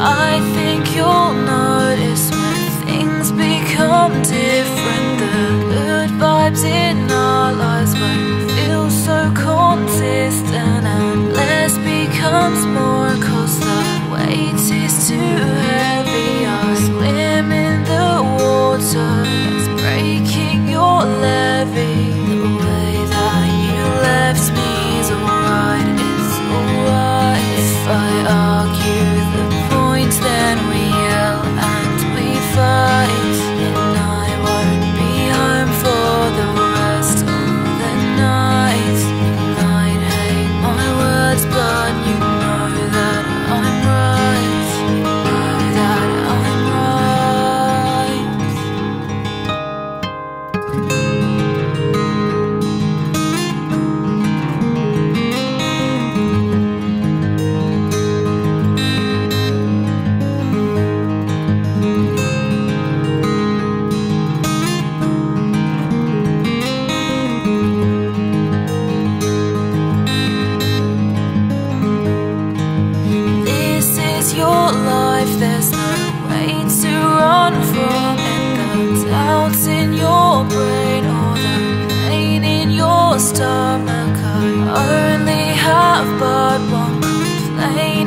I think you'll notice when things become different. The good vibes in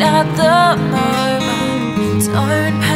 at the moment. Don't